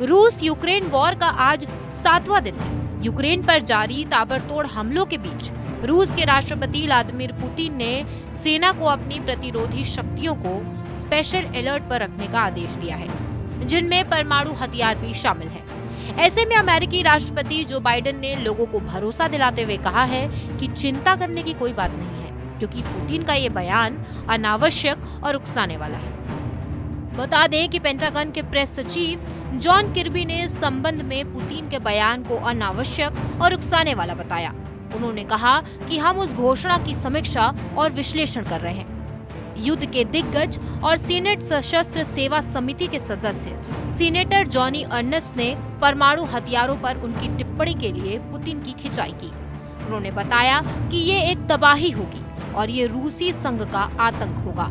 रूस Ukraine war का आज सातवां दिन है। यूक्रेन पर जारी ताबड़तोड़ हमलों के बीच रूस के राष्ट्रपति व्लादिमीर पुतिन ने सेना को अपनी प्रतिरोधी शक्तियों को स्पेशल अलर्ट पर रखने का आदेश दिया है, जिनमें परमाणु हथियार भी शामिल है। ऐसे में अमेरिकी राष्ट्रपति जो बाइडेन ने लोगों को भरोसा दिलाते हुए कहा है कि चिंता करने की कोई बात नहीं है, क्योंकि पुतिन का ये बयान अनावश्यक और उकसाने वाला है। बता दें कि पेंटागन के प्रेस सचिव जॉन किर्बी ने इस संबंध में पुतिन के बयान को अनावश्यक और उकसाने वाला बताया। उन्होंने कहा कि हम उस घोषणा की समीक्षा और विश्लेषण कर रहे हैं। युद्ध के दिग्गज और सीनेट सशस्त्र सेवा समिति के सदस्य, सीनेटर जॉनी अर्नस ने परमाणु हथियारों पर उनकी टिप्पणी के लिए पुतिन की खिंचाई की। उन्होंने बताया कि ये एक तबाही होगी और ये रूसी संघ का आतंक होगा।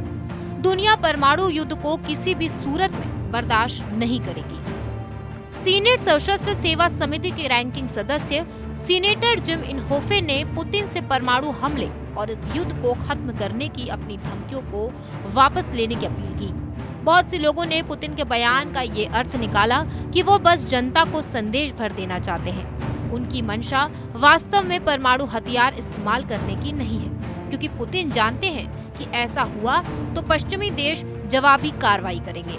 दुनिया परमाणु युद्ध को किसी भी सूरत में बर्दाश्त नहीं करेगी। सीनेट सशस्त्र सेवा समिति के रैंकिंग सदस्य सीनेटर जिम इनहोफे ने पुतिन से परमाणु हमले और इस युद्ध को खत्म करने की अपनी धमकियों को वापस लेने की अपील की। बहुत से लोगों ने पुतिन के बयान का ये अर्थ निकाला कि वो बस जनता को संदेश भर देना चाहते हैं। उनकी मंशा वास्तव में परमाणु हथियार इस्तेमाल करने की नहीं है, क्योंकि पुतिन जानते हैं कि ऐसा हुआ तो पश्चिमी देश जवाबी कार्रवाई करेंगे।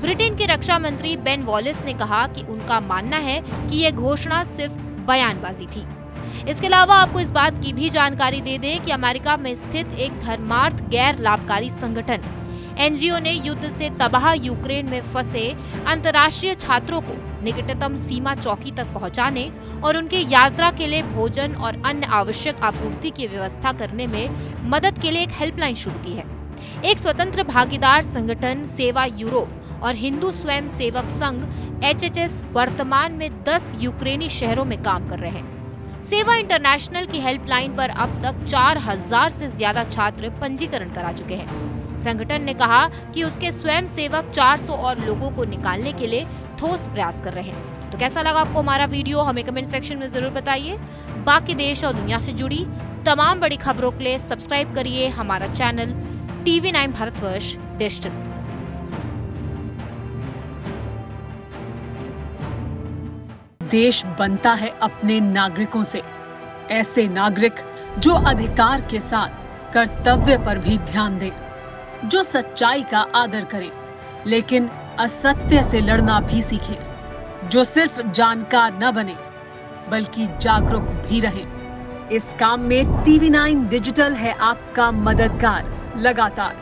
ब्रिटेन के रक्षा मंत्री बेन वॉलिस ने कहा कि उनका मानना है कि यह घोषणा सिर्फ़ बयानबाजी थी। इसके अलावा आपको इस बात की भी जानकारी दे दें कि अमेरिका में स्थित एक धर्मार्थ गैर लाभकारी संगठन एनजीओ ने युद्ध से तबाह यूक्रेन में फंसे अंतर्राष्ट्रीय छात्रों को निकटतम सीमा चौकी तक पहुँचाने और उनके यात्रा के लिए भोजन और अन्य आवश्यक आपूर्ति की व्यवस्था करने में मदद के लिए एक हेल्पलाइन शुरू की है। एक स्वतंत्र भागीदार संगठन सेवा यूरोप और हिंदू स्वयं सेवक संघ एचएचएस वर्तमान में 10 यूक्रेनी शहरों में काम कर रहे हैं। सेवा इंटरनेशनल की हेल्पलाइन पर अब तक 4000 से ज़्यादा छात्र पंजीकरण करा चुके हैं। संगठन ने कहा कि उसके स्वयं सेवक 400 और लोगों को निकालने के लिए ठोस प्रयास कर रहे हैं। तो कैसा लगा आपको हमारा वीडियो? हमें कमेंट सेक्शन में ज़रूर बताइए। बाकी देश और दुनिया से जुड़ी तमाम बड़ी खबरों के लिए सब्सक्राइब करिए हमारा channel TV nine Bharatvarsh digital देश बनता है अपने नागरिकों से। ऐसे नागरिक जो अधिकार के साथ कर्तव्य पर भी ध्यान दें। जो सच्चाई का आदर करे, लेकिन असत्य से लड़ना भी सीखे, जो सिर्फ़ जानकार न बने, बल्कि जागरूक भी रहे। इस काम में टीवी नाइन डिजिटल है आपका मददगार, लगातार,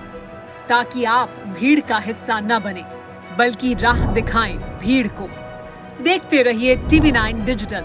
ताकि आप भीड़ का हिस्सा न बने, बल्कि राह दिखाएँ भीड़ को। देखते रहिए टीवी नाइन डिजिटल।